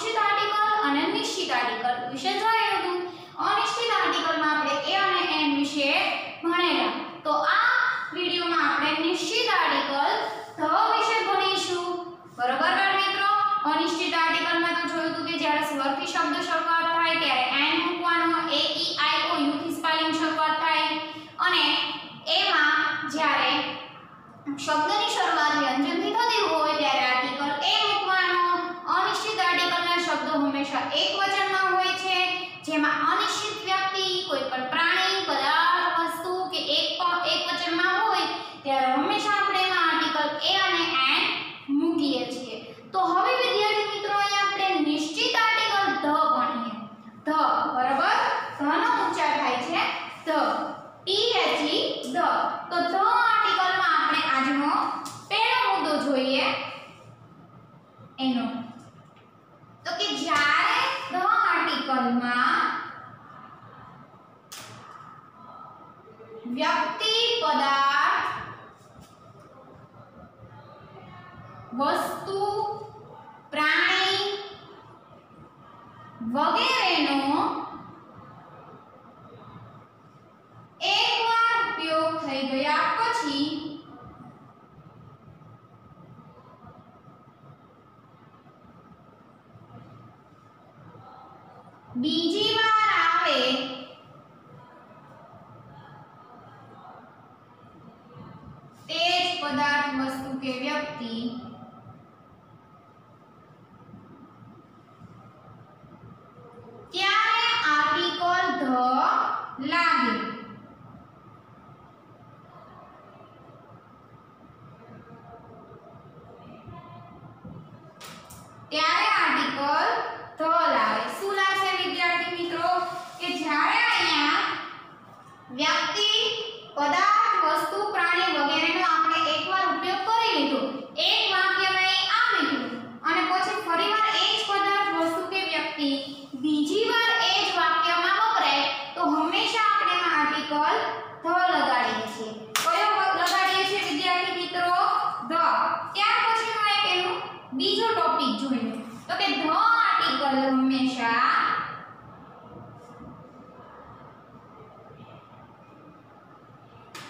અનિશ્ચિત આર્ટિકલ અને નિશ્ચિત આર્ટિકલ વિશે જોયું હતું અનિશ્ચિત આર્ટિકલમાં આપણે એ અને એન વિશે ભણેલા તો આ વિડિયોમાં આપણે નિશ્ચિત આર્ટિકલ ધ વિશે ભણીશું બરોબર બાળ મિત્રો અનિશ્ચિત આર્ટિકલમાં તો જોયું હતું કે જ્યારે સ્વરથી શબ્દ શરૂઆત થાય ત્યારે એન મૂકવાનો એ ઈ આઈ ઓ યુ થી સ્પેલિંગ શરૂઆત થાય અને એમાં જ્યારે શબ્દની શરૂઆત વ્યંજનથી થતી હોય ત્યારે આર્ટિકલ એ મૂકવાનો અનિશ્ચિત આર્ટિકલના શબ્દો હંમેશા એકવચનમાં હોય છે જેમાં અનિશ્ચિત વ્યક્તિ કોઈ પણ પ્રાણી પદાર્થ વસ્તુ કે એક પણ એકવચનમાં હોય ત્યારે હંમેશા આપણે એમાં આર્ટિકલ એ અને એન મૂકીએ છીએ તો હવે વિદ્યાર્થી મિત્રો અહીંયા આપણે નિશ્ચિત આર્ટિકલ ધ ભણીએ ધ બરાબર ધનો ઉચ્ચાર થાય છે the T H E the. તો ધ આર્ટિકલમાં આપણે આજનો પહેલો મુદ્દો જોઈએ. એનો. તો કે જ્યારે ધ આર્ટિકલમાં વ્યક્તિ પદાર્થ વસ્તુ પ્રાણી વગેરેનો એકવાર ઉપયોગ થઈ ગયા પછી બીજી વાર આવે તે જ પદાર્થ વસ્તુ કે વ્યક્તિ ત્યારે આર્ટિકલ ધ લાગે. ત્યારે આર્ટિકલ ધ લાગે શું લાગશે વિદ્યાર્થી મિત્રો કે જ્યારે અહીંયા વ્યક્તિ પદાર્થ વસ્તુ પ્રાણી વગેરેનો આપણે એકવાર ઉપયોગ કરી લીધો એક વાક્યમાં એ આવી ગયું અને પછી ફરીવાર એ જ પદાર્થ વસ્તુ કે વ્યક્તિ બીજી વાર એ જ વાક્યમાં વપરાય તો હંમેશા આપણે એમાં ધવલ લગાડીએ છીએ. કયો લગાડીએ છીએ, વિદ્યાર્થી મિત્રો? ધ. ત્યાર પછીનો એક એનો બીજો ટોપિક જોઈએ તો કે ધ આર્ટિકલ હંમેશા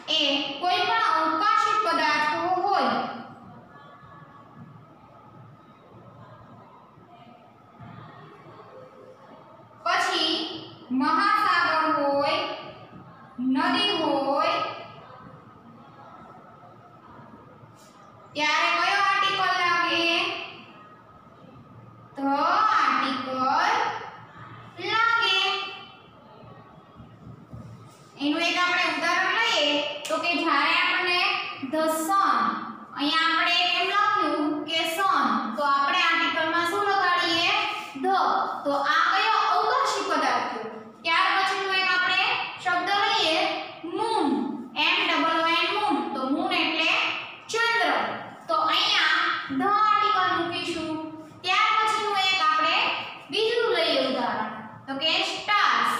એ કોઈ પણ અવકાશી પદાર્થો હોય. પછી મહાસાગર હોય નદી હોય ત્યારે કયો આર્ટિકલ લાગે ધ આર્ટિકલ લાગે એનું એક આપણે ઉદાહરણ લઈએ તો કે જ્યારે આપણે ધ સન, અહીંયા આપણે એમ લખ્યું કે સન, તો આપણે આર્ટિકલમાં શું લગાડીએ? ધ. તો આ કયો અવકાશી પદાર્થ? ત્યાર પછીનું એક આપણે શબ્દ લઈએ moon M double N moon તો મૂન એટલે ચંદ્ર. તો અહીંયા ધ આર્ટિકલ મૂકીશું. ત્યાર પછીનું એક આપણે બીજું લઈએ ઉદાહરણ. તો કે સ્ટાર્સ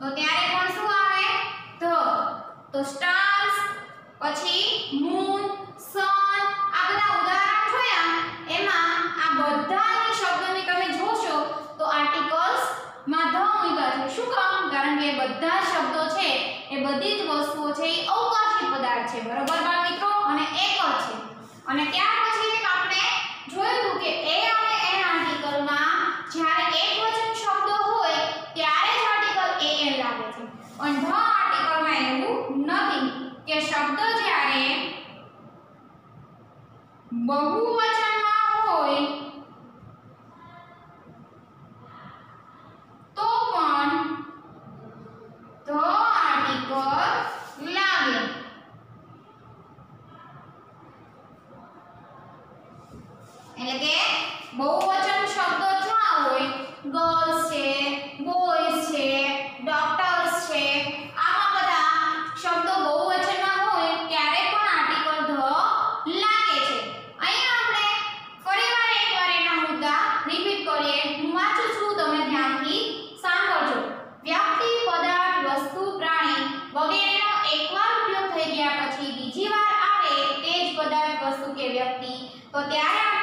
તો ત્યારે તો સ્ટાર્સ, પછી મૂન, સન, આ બધા ઉદાહરણ જોયા? એમાં આ બધા શબ્દોની તમે જોશો તો આર્ટિકલ્સમાં ધ મૂક્યા છે. શું કામ? કારણ કે બધા શબ્દો છે, એ બધી જ વસ્તુઓ છે, એ અવકાશી પદાર્થ છે. બરોબર બાળ મિત્રો? અને એક જ છે. અને ત્યાર પછી એક આપણે જોયું કે એ અને એન આર્ટિકલમાં જ્યારે એકવચન શબ્દો હોય, ત્યારે જ આર્ટિકલ એ એન લાગે છે. અને ધ આર્ટિકલમાં એવું નથી કે શબ્દ જ્યારે બહુવચનમાં હોય તો પણ ધ આર્ટિકલ લાગે એટલે કે બહુવચન શબ્દો જ્યાં હોય ગર્લ્સ છે બોયઝ છે ડોક્ટર્સ છે આવા બધા શબ્દો બહુવચનમાં હોય ત્યારે પણ આર્ટિકલ ધ લાગે છે અહીંયા આપણે ફરીવાર એકવાર એના મુદ્દા રિપીટ કરીએ હું વાંચું છું તમે ધ્યાનથી સાંભળજો વ્યક્તિ પદાર્થ વસ્તુ પ્રાણી વગેરેનો એકવાર ઉપયોગ થઈ ગયા પછી બીજી વાર પદાર્થ વ્યક્તિ તો ત્યારે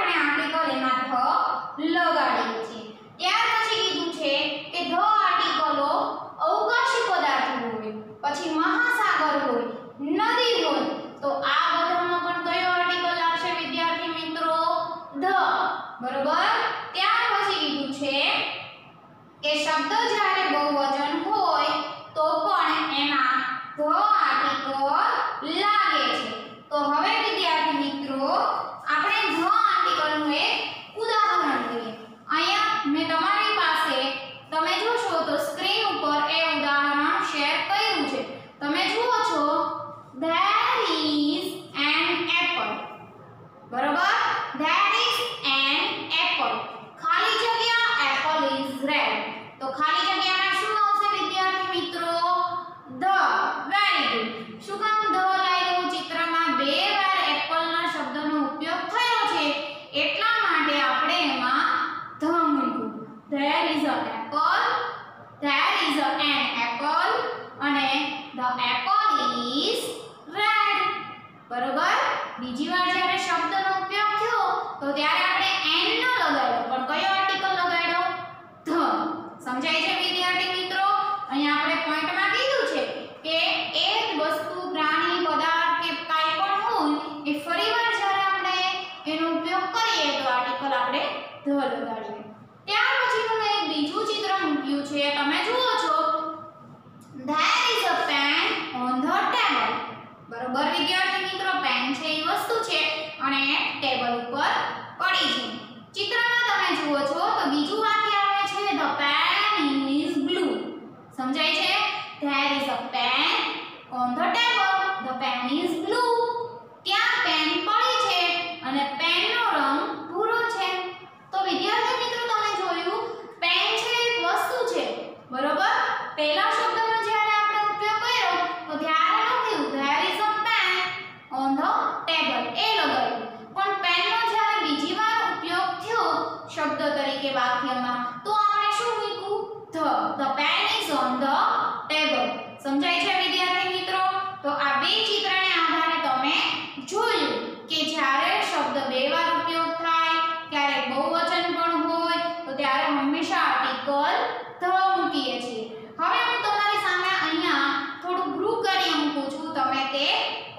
ઉપર ધવા મૂકીએ છીએ. હવે હું તમારી સામે અહીંયા થોડું ગ્રુ કરી મૂકું છું. તમે તે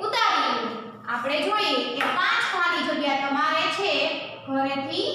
ઉતારી લો. આપણે જોઈએ કે પાંચ ખાલી જગ્યા તમારે છે. ઘરેથી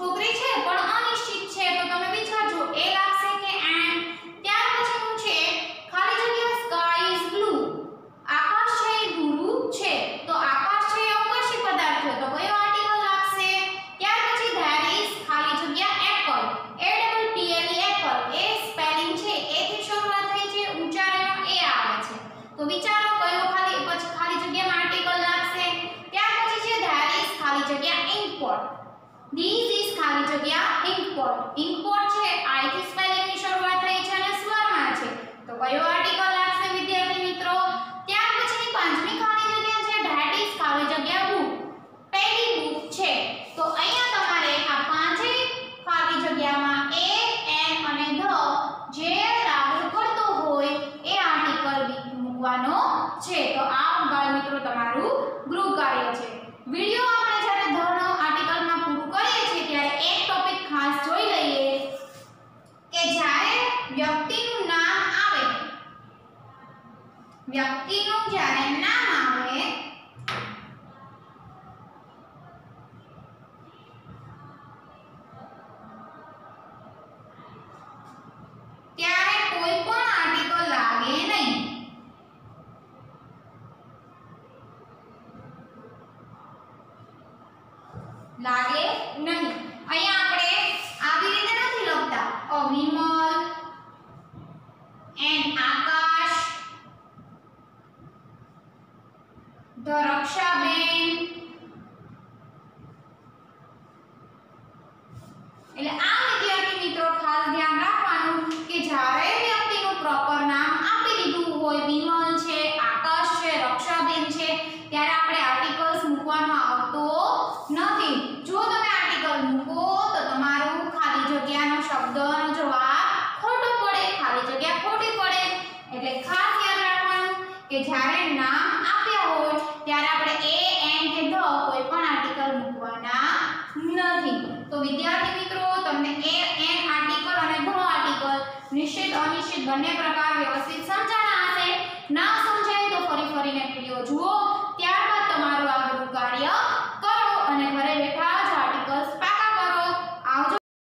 છોકરી છે, પણ અનિશ્ચિત છે. તો તમે વિચારજો, એ લાગશે કે એન્ડ ત્યાર પછીનું છે, ખાલી જગ્યા સ્કાય ઇઝ બ્લુ આકાશ છે, એ ભૂરું છે. તો આકાશ છે, એ અવકાશી પદાર્થ છે. તો કયો આર્ટિકલ લાગશે? ત્યાર પછી ધેર ઇઝ ખાલી જગ્યા apple A double P L apple A spelling છે એ થી શરૂઆત થઈ છે ઉચ્ચારણમાં એ આવે છે. તો વિચારો ધીસ ઇઝ ખાલી જગ્યા ઇન્ક પોટ ઇન્ક પોટ છે આઈથી સ્પેલિંગની શરૂઆત થઈ છે અને સ્વરમાં છે. તો કયો વ્યક્તિનું જ્યારે નામ આવે ત્યારે કોઈ પણ આર્ટિકલ લાગે નહીં. લાગે નહીં અહીંયા આપણે આવી રીતે નથી લખતા અ વિમલ એન આકાશ ધ રક્ષાબેન એટલે આ વિદ્યાર્થી મિત્રો ખાસ ધ્યાન રાખવાનું કે જ્યારે વ્યક્તિનું પ્રોપર નામ આપી દીધું હોય વિમલ છે આકાશ છે રક્ષાબેન છે ત્યારે આપણે આર્ટિકલ્સ મૂકવાનો આવતો નથી જો તમે આર્ટિકલ મૂકો તો તમારું ખાલી જગ્યાનો શબ્દનો જવાબ ખોટો પડે ખાલી જગ્યા ખોટી પડે એટલે ખાસ યાદ રાખવાનું કે જ્યારે નામ આપ્યા હોય ત્યારે આપણે એ એન કે ધ કોઈ પણ મૂકવાના નથી. તો વિદ્યાર્થી મિત્રો, તમને એ એન આર્ટિકલ અને ધ આર્ટિકલ નિશ્ચિત અનિશ્ચિત બંને પ્રકાર વ્યવસ્થિત સમજાણા હશે. ના સમજાય તો ફરી ફરીને વિડિયો જુઓ. ત્યારબાદ તમારું આગળનું કાર્ય કરો અને ઘરે બેઠા